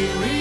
we